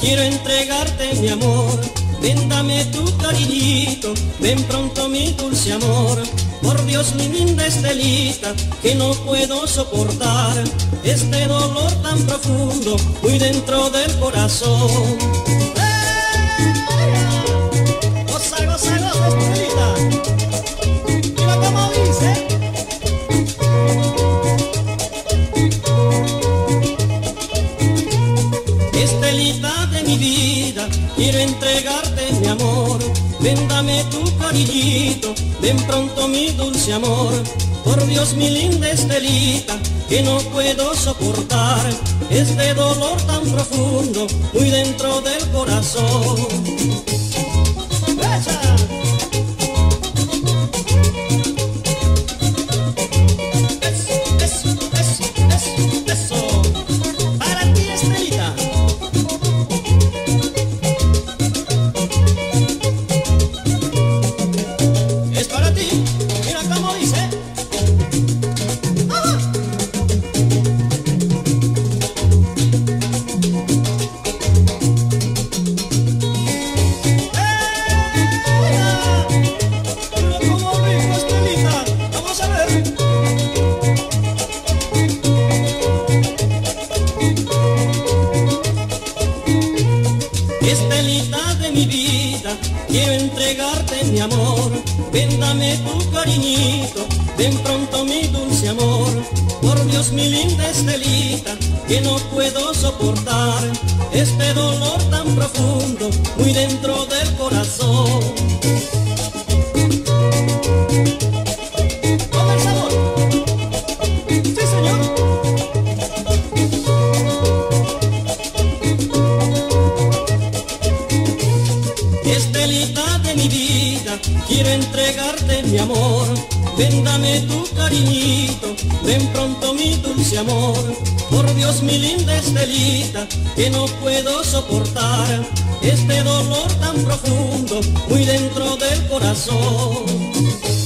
Quiero entregarte mi amor. Véndame tu cariñito, ven pronto mi dulce amor. Por Dios mi linda Estelita, que no puedo soportar este dolor tan profundo, muy dentro del corazón. Entregarte mi amor. Véndame tu cariñito, ven pronto mi dulce amor. Por Dios mi linda Estelita, que no puedo soportar este dolor tan profundo, muy dentro del corazón. Estelita de mi vida, quiero entregarte mi amor. Véndame tu cariñito, ven pronto mi dulce amor. Por Dios mi linda Estelita, que no puedo soportar este dolor tan profundo, muy dentro del corazón. Mi vida, quiero entregarte mi amor. Véndame tu cariñito, ven pronto mi dulce amor. Por Dios mi linda Estelita, que no puedo soportar este dolor tan profundo, muy dentro del corazón.